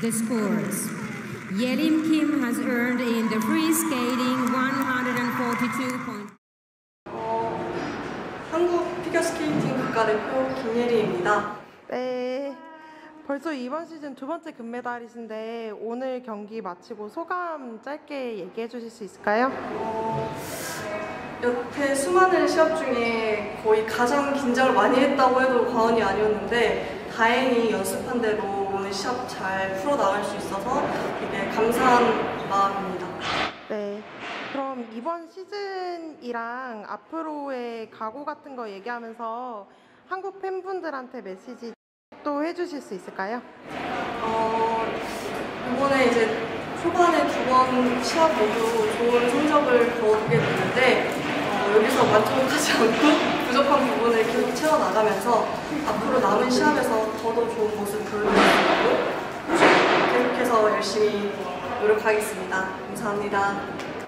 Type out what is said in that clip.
the scores. Yelim Kim has earned in the free skating 142 points. 어, 한국 피겨스케이팅 국가대표 김예리입니다. 네. 벌써 이번 시즌 두 번째 금메달이신데 오늘 경기 마치고 소감 짧게 얘기해 주실 수 있을까요? 어, 여태 수많은 시합 중에 거의 가장 긴장을 많이 했다고 해도 과언이 아니었는데 다행히 연습한 대로 오늘 시합 잘 풀어나갈 수 있어서 되게 감사한 마음입니다. 네. 그럼 이번 시즌이랑 앞으로의 각오 같은 거 얘기하면서 한국 팬분들한테 메시지 또 해주실 수 있을까요? 어, 이번에 이제 초반에 두 번 시합 모두 좋은 성적을 거두게 됐는데 어, 여기서 만족하지 않고 부족한 부분을 계속 채워나가면서 앞으로 남은 시합에서 더더 좋은 모습 있도록 계속해서 열심히 노력하겠습니다. 감사합니다.